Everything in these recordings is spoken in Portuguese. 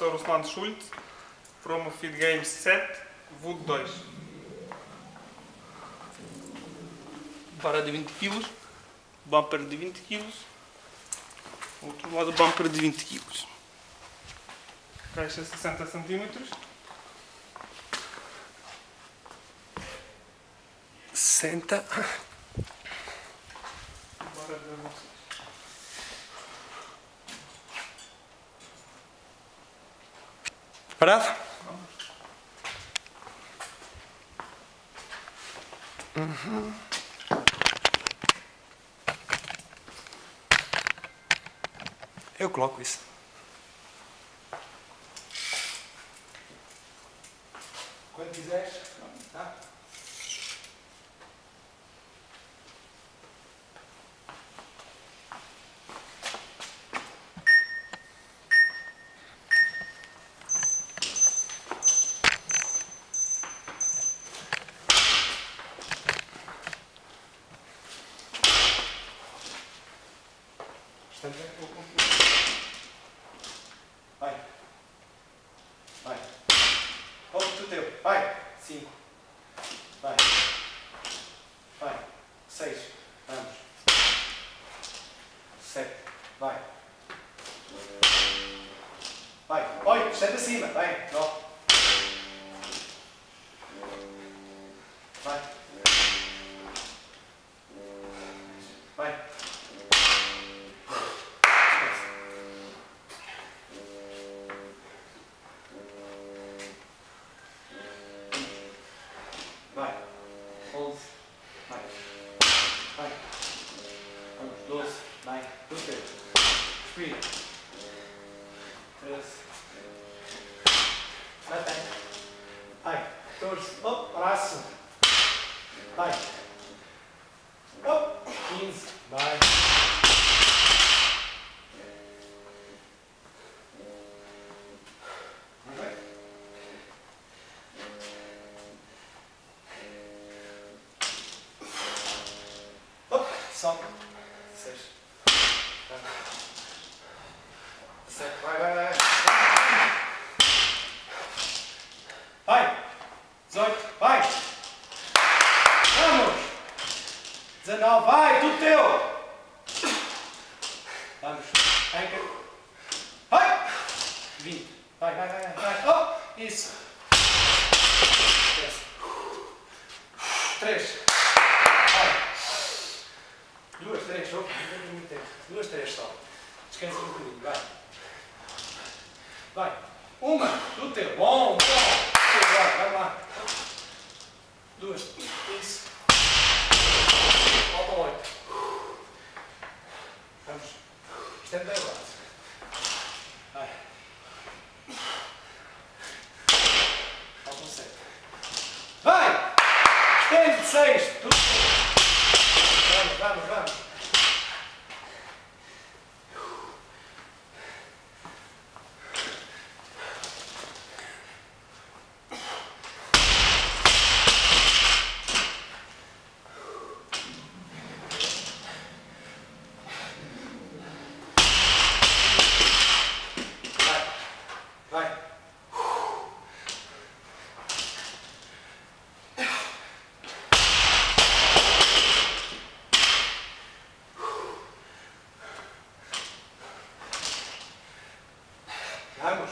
professor Ruslan Schultz, Promo Feed Games 7, VUD 2. Vara de 20 kg, bumper de 20 kg, outro lado bumper de 20 kg. Caixa 60 cm. 60. Bora ver Parado? Uhum. Eu coloco isso. Vai. Vai. Outro teu. Vai. Cinco. Vai. Vai. Seis. Vamos. Sete. Vai. Vai. Oito. Sete acima. Vai. Nove. Vai. Vai. Sobe. Seis. Sete. Vai, vai, vai. Vai. Dezoito. Vai. Vamos. Dezenove. Vai, tudo teu. Vamos. Anca. Vai. Vinte. Vai, vai, vai, vai. Oh, isso. Três. Vai. Duas, três, só. Não tem muito tempo. Duas, três só. Descansa um bocadinho, vai. Vai. Uma, do teu. Bom, bom. Vai, vai lá. Duas. Isso. Faltam oito. Vamos. Estende bem o braço. Vai. Faltam sete. Vai! Estende seis. Tudo. Vamos, vamos, vamos. Vai, vai. Vamos.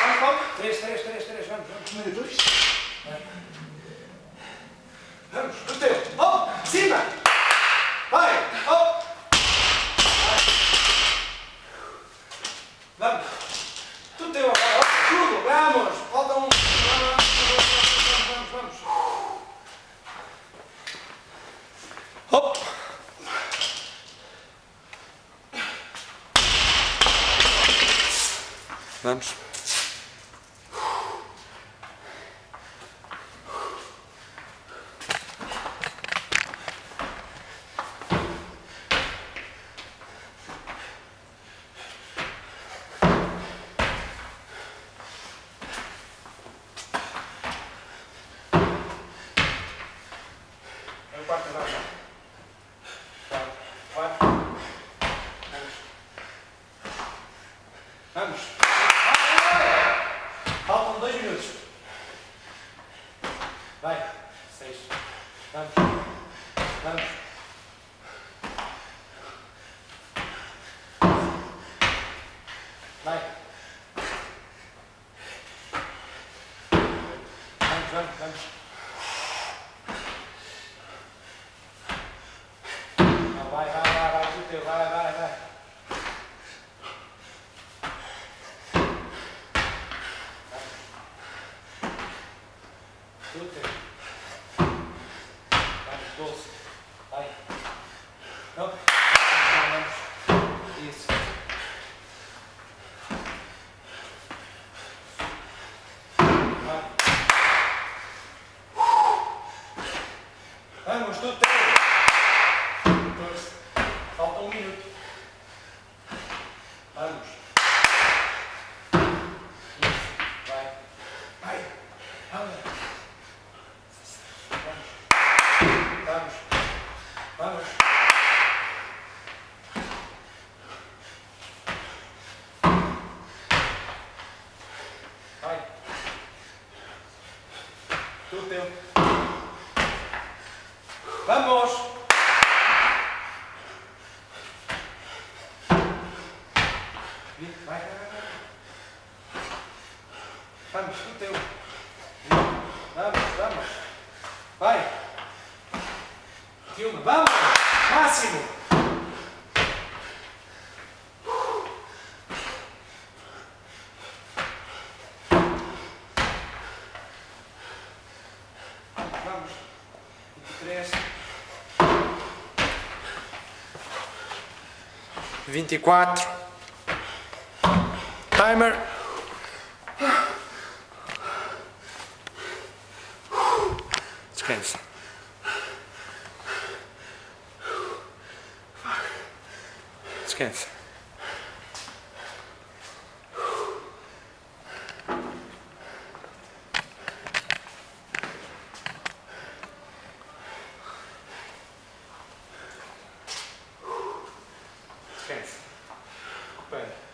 Vamos, vamos. Três, três, três, três. Vamos, vamos. Número dois. Vamos, do teu. Oh, cima. Vai. Oh. Vai. Vamos. Do teu agora. Oh, tudo. Vamos. Falta um. Vamos, vamos, vamos, vamos, vamos. Hop. Vamos. É o quarto andar. Vai. Vai. Vamos. Vamos. Faltam dois minutos. Vai. Seis. Vamos. Vamos. Vai. Vamos, vamos, vamos. Teu. Vamos! Vai, vai, vai. Vamos, tudo teu. Vamos, vamos. Vai. Filma, vamos! Máximo! Vamos. 23. 24. Timer. Descansa. Descansa. Descansa. Recupera.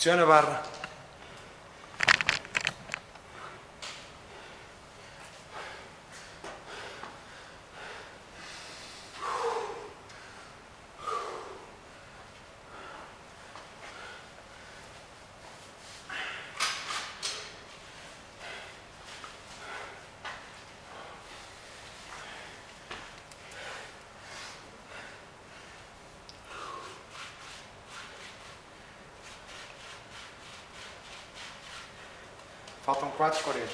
Pressiona a Faltam 4,40.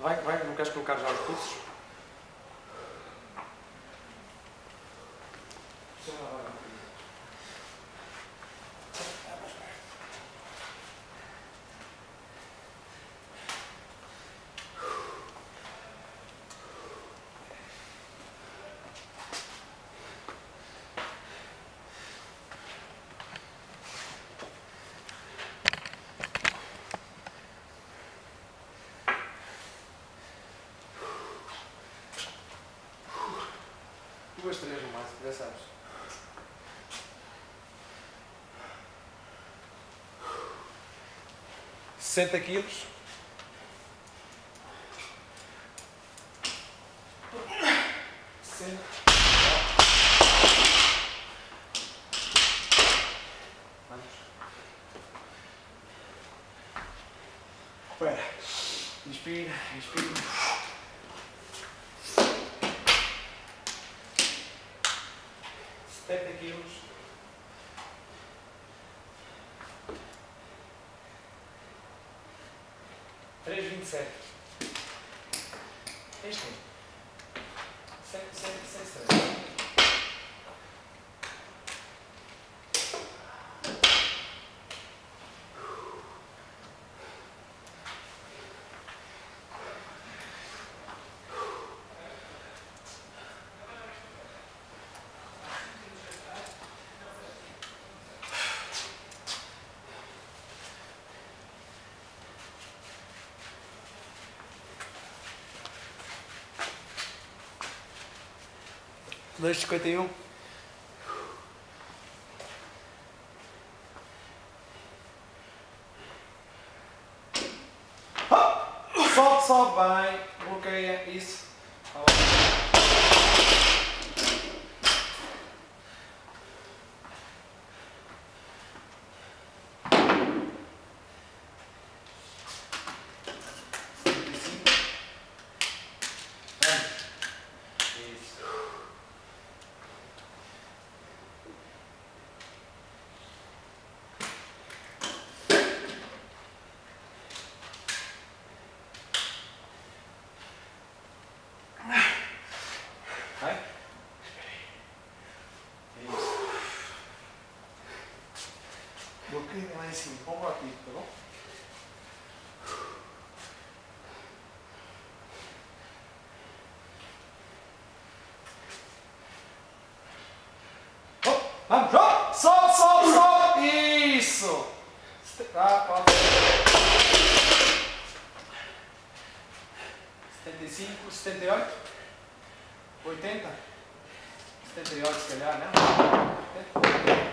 Vai, vai, não queres colocar já os pulsos? Duas, três no máximo, já sabes. Sessenta quilos. Vamos. Espera. Inspira, inspira. Setenta quilos. Três vinte e sete. Este. 2,51. Sobe, sobe bem. Bloqueia isso bom. Isso. Vai. Isso. Bloqueio lá em cima. Vamos aqui, tá bom? Vamos, sobe, sobe, sobe. Isso. Tá, pode. 75, 78, 80, 78 se calhar, não? 80.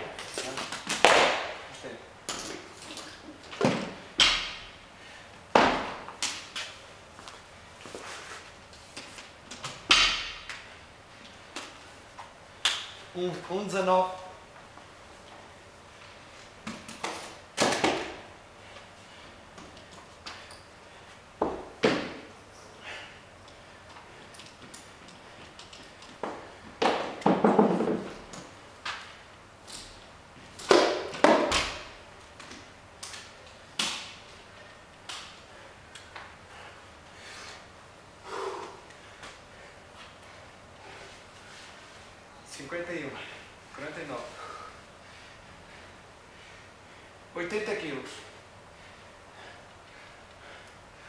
うん、うんざの。51, 49, 80 quilos.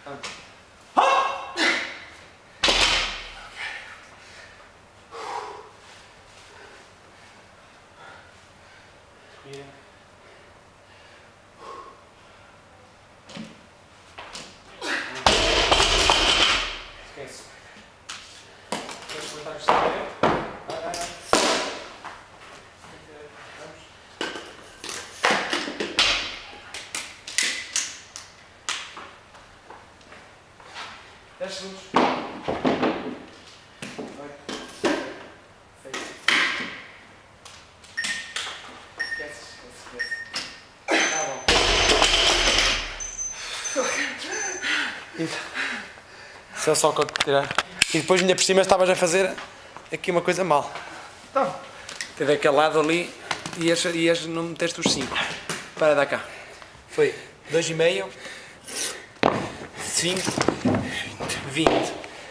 Anda. Yeah. Isso é só que eu tirar. E depois ainda por cima estavas a fazer aqui uma coisa mal. Então. Teve aquele lado ali e ias, ias não meteste os 5. Para dar cá. Foi 2,5, 5, 20.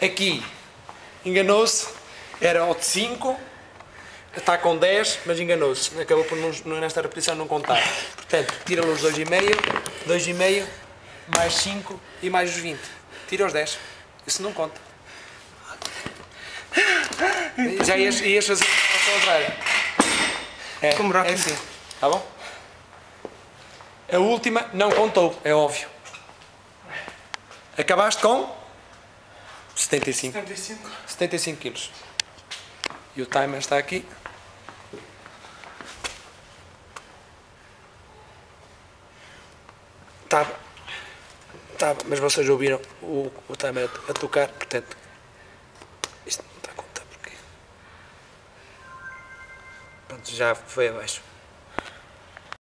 Aqui enganou-se, era o de 5, está com 10, mas enganou-se. Acabou por não, nesta repetição não contar. Portanto, tira os 2,5, 2,5, mais 5 e mais os 20. Tira os 10. Isso não conta. Já ias, ias fazer ao contrário. É, Como é assim. Tá bom? A última não contou, é óbvio. Acabaste com 75. 75. 75 quilos. E o timer está aqui. Estava. Estava, mas vocês ouviram o, o timer a, a tocar, portanto. Isto não está a contar porque. Pronto, já foi abaixo.